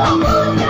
Oh,